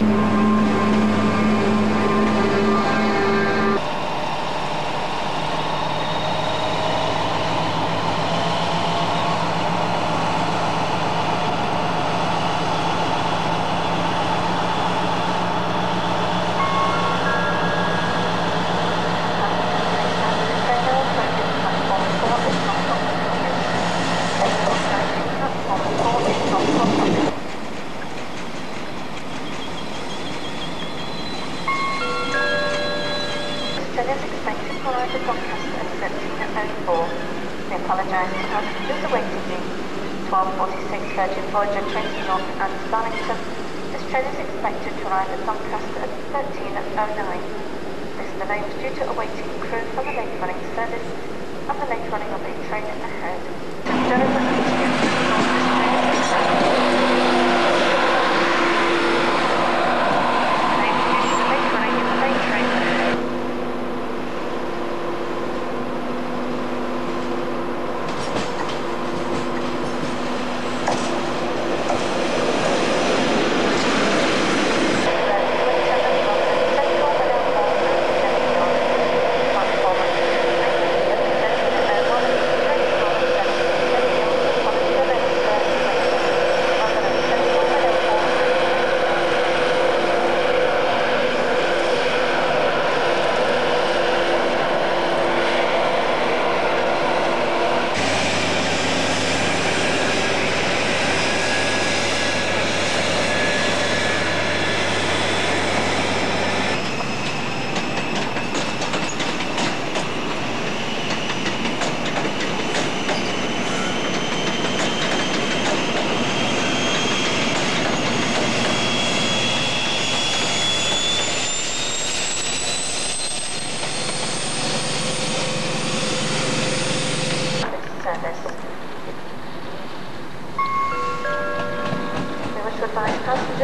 you is expected to arrive at Doncaster at 13.04. We apologise to passengers awaiting you. 1246 Virgin Voyager train to York and Darlington. This train is expected to arrive at Doncaster at 13.09. This delay was due to awaiting crew for the late running service and the late running of a train ahead.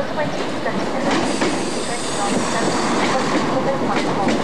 Here's my ticket. Check on the 7th.